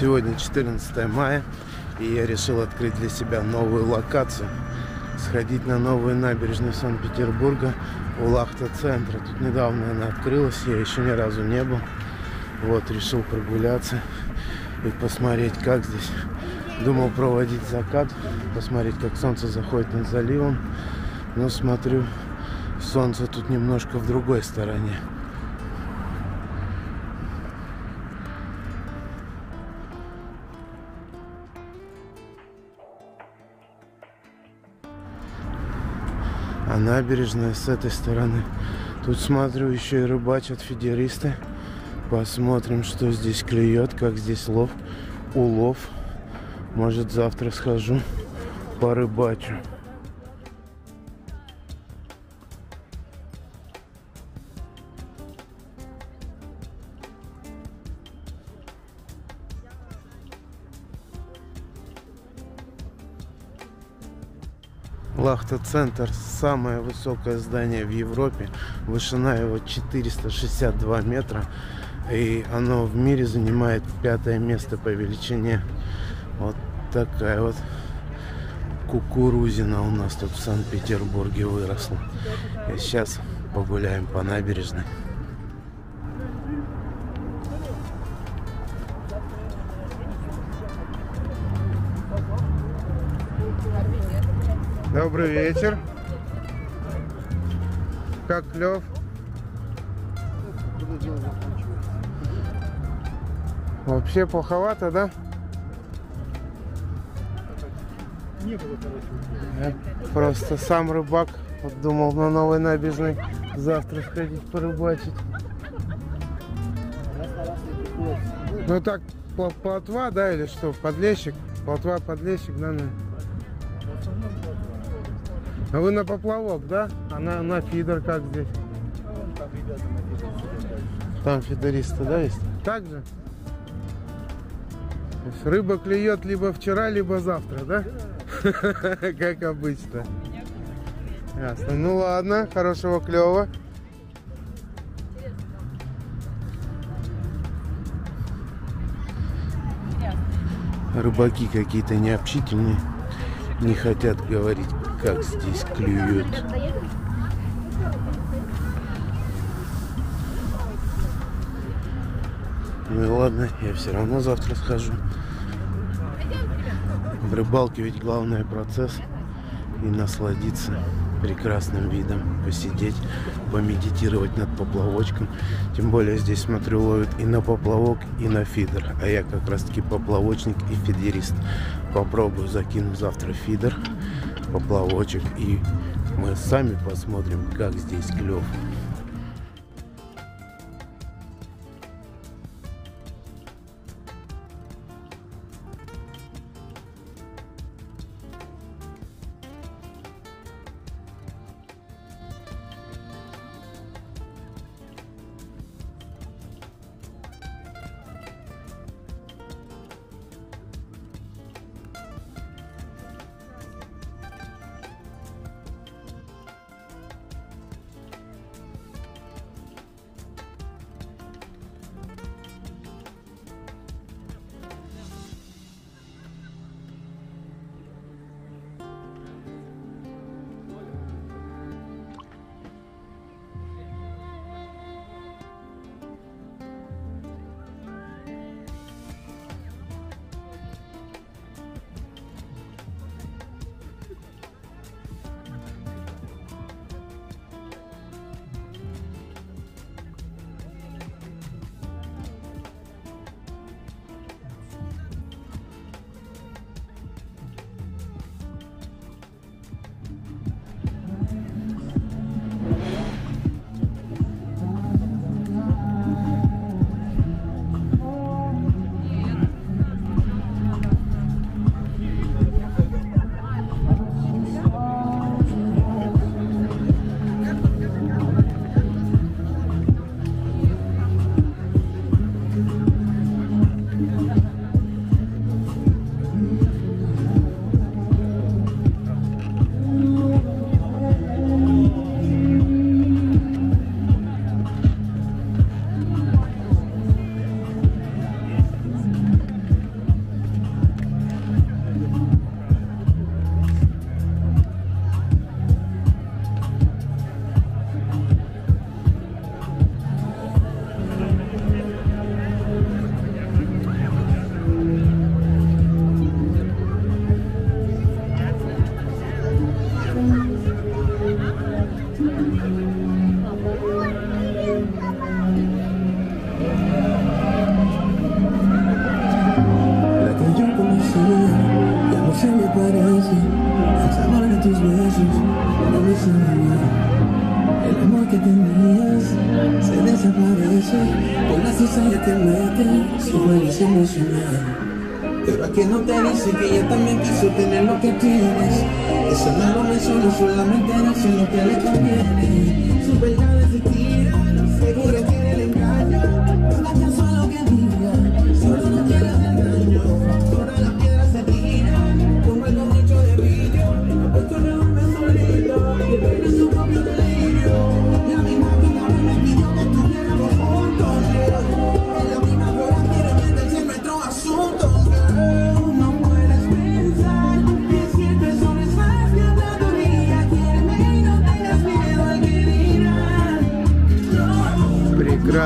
Сегодня 14 мая, и я решил открыть для себя новую локацию. Сходить на новую набережную Санкт-Петербурга у Лахта-центра. Тут недавно она открылась, я еще ни разу не был. Вот, решил прогуляться и посмотреть, как здесь. Думал проводить закат, посмотреть, как солнце заходит над заливом. Но смотрю, солнце тут немножко в другой стороне. Набережная с этой стороны. Тут смотрю, еще и рыбачат фидеристы. Посмотрим, что здесь клюет, как здесь лов, улов. Может, завтра схожу, порыбачу. Лахта-центр самое высокое здание в Европе. Вышина его 462 метра. И оно в мире занимает пятое место по величине. Вот такая вот кукурузина у нас тут в Санкт-Петербурге выросла. И сейчас погуляем по набережной. Добрый вечер. Как клев? Вообще плоховато, да? Не было, короче. Просто сам рыбак. Вот думал на новой набережной завтра сходить порыбачить. Ну так, пл- плотва, да, или что? Подлещик? Плотва, подлещик, да, наверное? А вы на поплавок, да? А на, на фидер как здесь? Там фидеристы, да, есть? Так же? То есть рыба клюет либо вчера, либо завтра, да? Как обычно. Ясно. Ну ладно, хорошего клева. Рыбаки какие-то необщительные, не хотят говорить, как здесь клюют. Ну и ладно, я все равно завтра схожу. В рыбалке ведь главный процесс и насладиться прекрасным видом, посидеть, помедитировать над поплавочком. Тем более здесь, смотрю, ловят и на поплавок, и на фидер. А я как раз таки поплавочник и фидерист. Попробую закину завтра фидер, поплавочек, и мы сами посмотрим, как здесь клев. Parece? El sabor de tus besos, no me sabe. El amor que tenías se desaparece. Por la cizaña te mete, si vuelves emocional. Pero a que no te dice que ella también quiso tener lo que tienes. Esa no lo menciona, solamente dice lo que le conviene.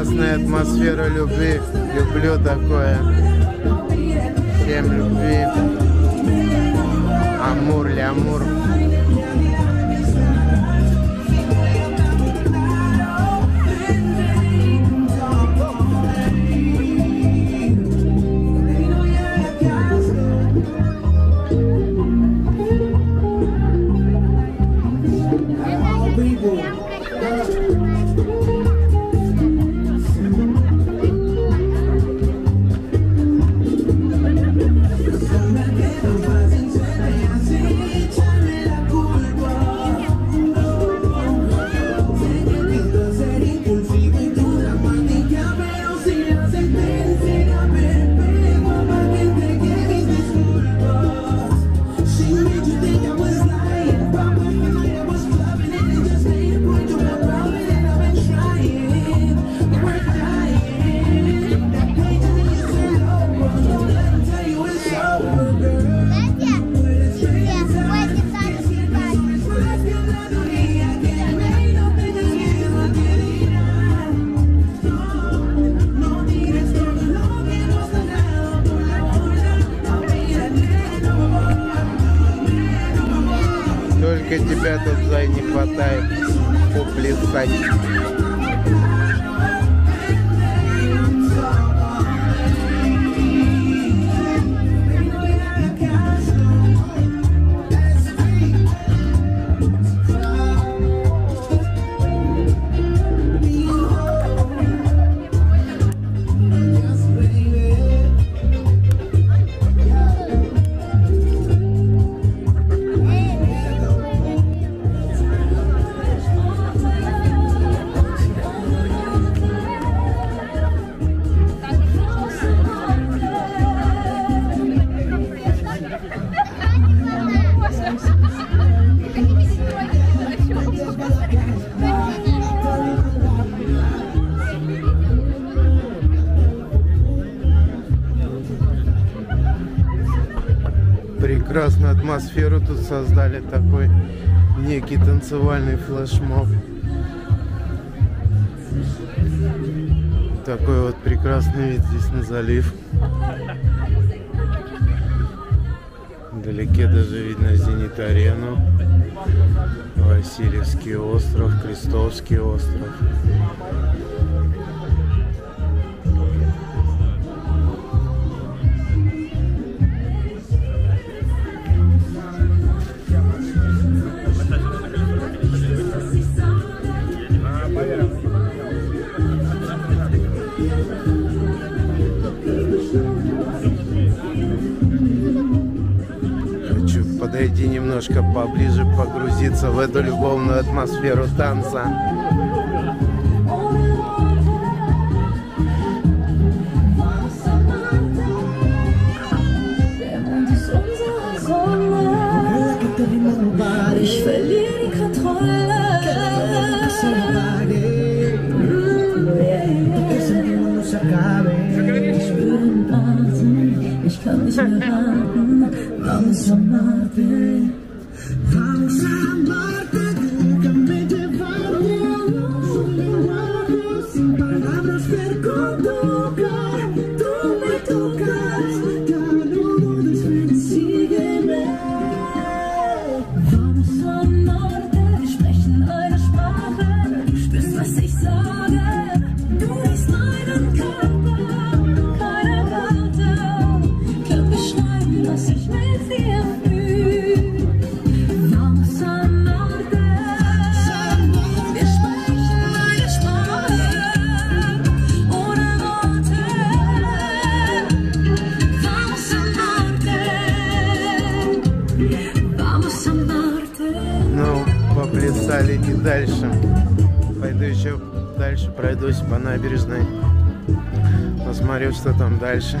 Прекрасная атмосфера любви. Люблю такое. Всем любви. Амур, лямур. Échame Только тебя тут, Зай, не хватает поплясать. Атмосферу тут создали такой некий танцевальный флешмоб. Такой вот прекрасный вид здесь на залив. Вдалеке даже видно Зенит-арену, Васильевский остров, Крестовский остров. Немножко поближе, погрузиться в эту любовную атмосферу танца. Ich verliere die Kontrolle. Ich spüre den Atem. Ich kann nicht mehr warten. Vamos a amarte. Found somebody. Пройдусь по набережной. Посмотрю, что там дальше.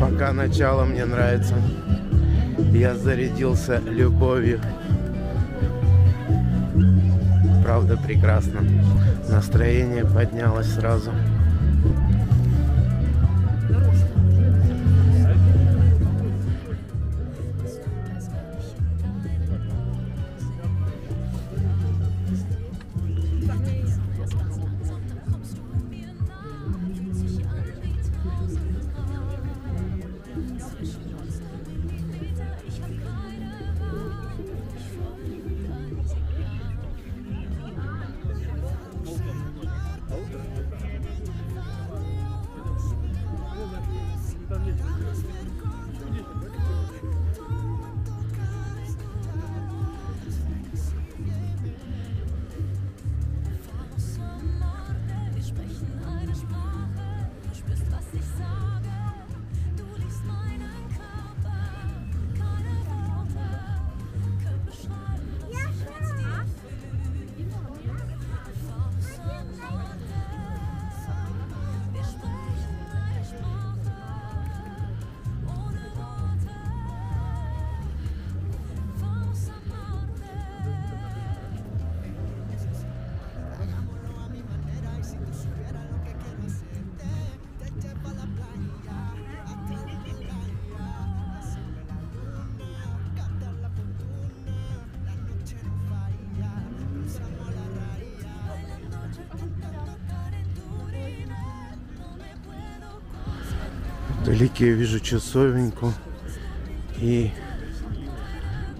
Пока начало мне нравится. Я зарядился любовью. Правда, прекрасно. Настроение поднялось сразу. Вдалеке я вижу часовеньку и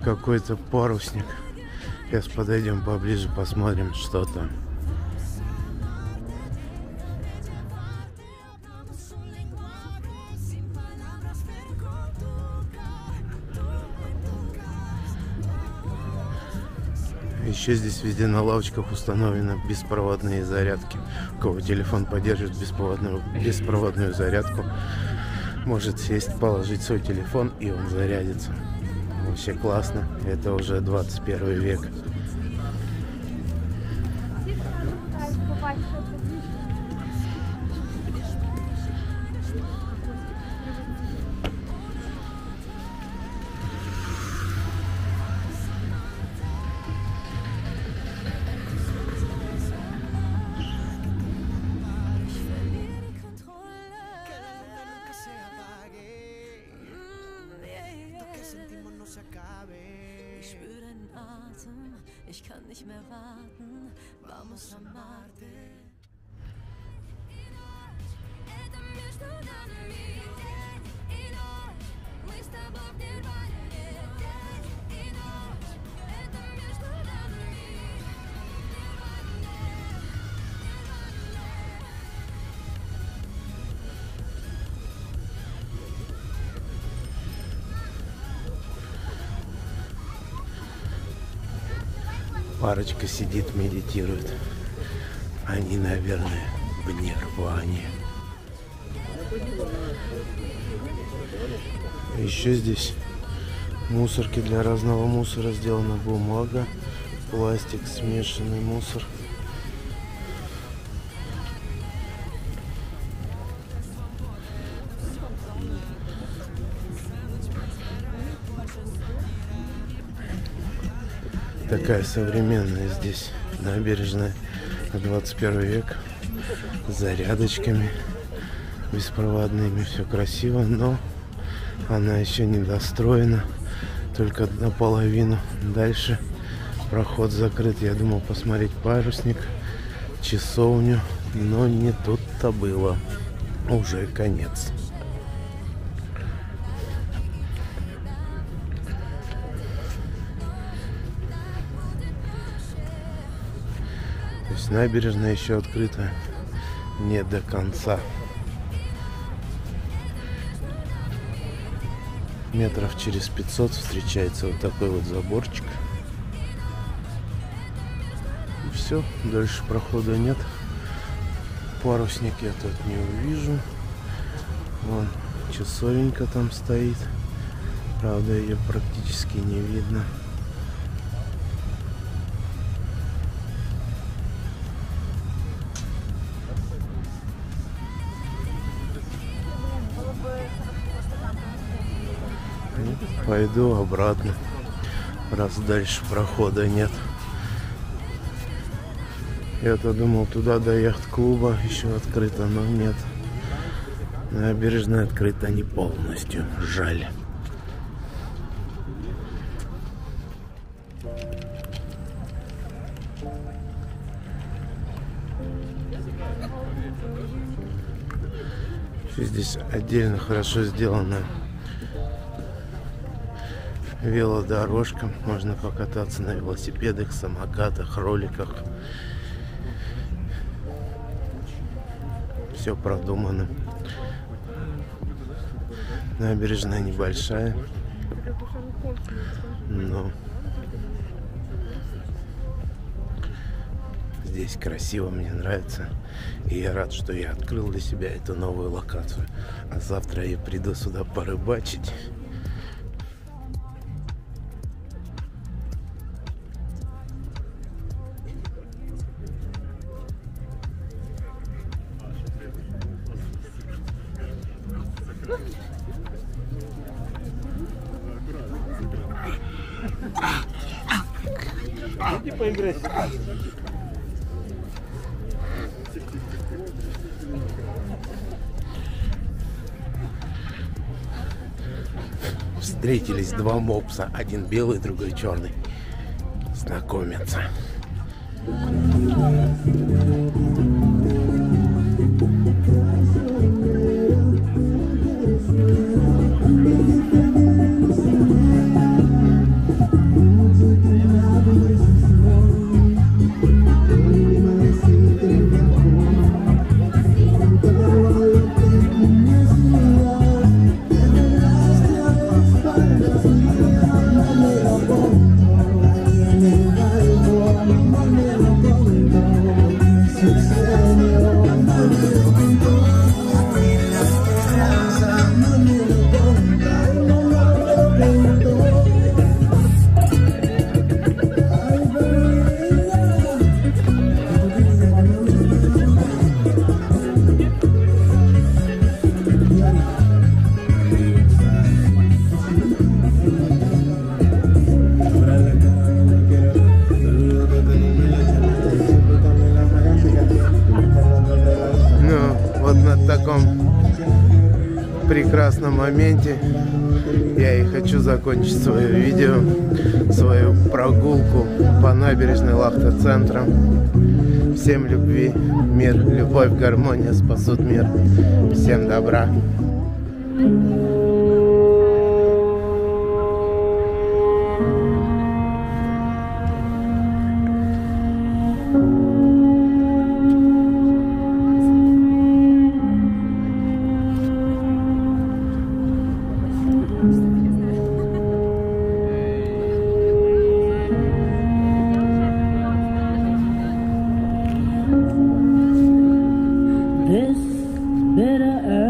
какой-то парусник. Сейчас подойдем поближе, посмотрим, что там. Еще здесь везде на лавочках установлены беспроводные зарядки. У кого телефон поддерживает беспроводную, беспроводную зарядку, может сесть, положить свой телефон и он зарядится. Вообще классно. Это уже 21 век. Nicht mehr warten. Vamos a amarte. Парочка сидит, медитирует. Они, наверное, в нирване. Еще здесь мусорки для разного мусора сделана бумага, пластик, смешанный мусор. Такая современная здесь набережная 21 век с зарядочками беспроводными, все красиво, но она еще не достроена, только наполовину. Дальше проход закрыт. Я думал посмотреть парусник, часовню, но не тут-то было. Уже конец. Набережная еще открыта не до конца. Метров через 500 встречается вот такой вот заборчик. И все, дальше прохода нет. Парусник я тут не увижу. Вон часовенька там стоит. Правда, ее практически не видно. Пойду обратно, раз дальше прохода нет. Я-то думал, туда до яхт-клуба еще открыто, но нет. Набережная открыта не полностью. Жаль. Здесь отдельно хорошо сделана велодорожка. Можно покататься на велосипедах, самокатах, роликах. Все продумано. Набережная небольшая. Но здесь красиво, мне нравится. И я рад, что я открыл для себя эту новую локацию. А завтра я приду сюда порыбачить. Иди поиграй. Встретились два мопса, один белый, другой черный. Знакомятся. Прекрасном моменте я и хочу закончить свое видео, свою прогулку по набережной Лахта-центра. Всем любви, мир, любовь, гармония спасут мир. Всем добра. better earth.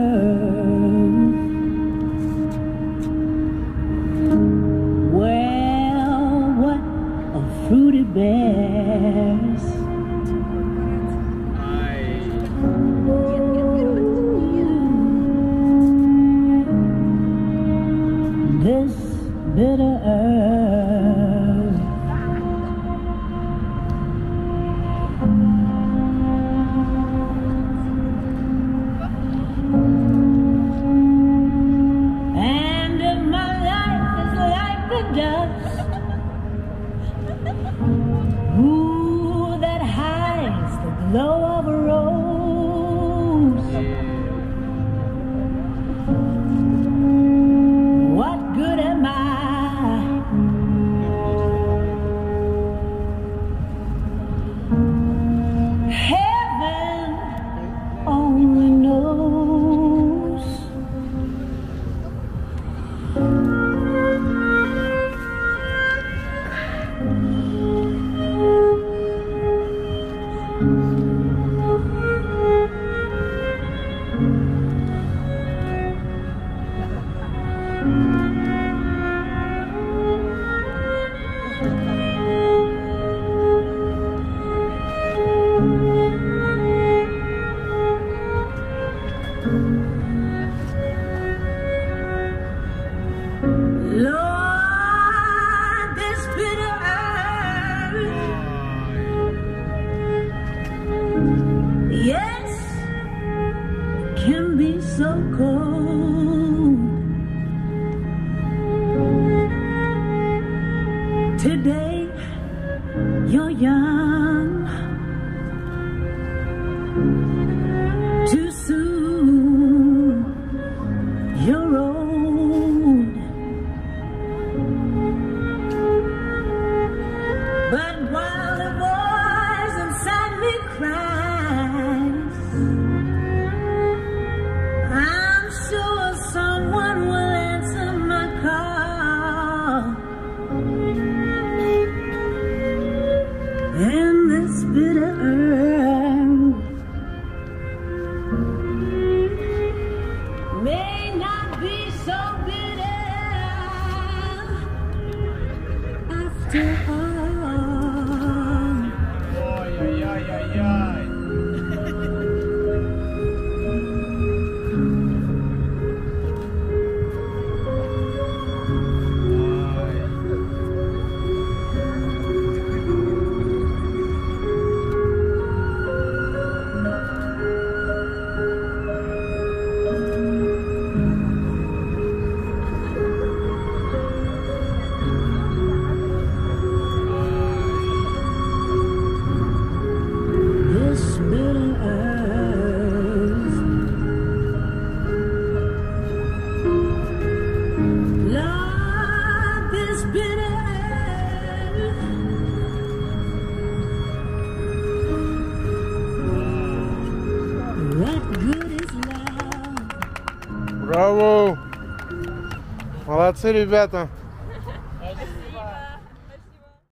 Молодцы, ребята!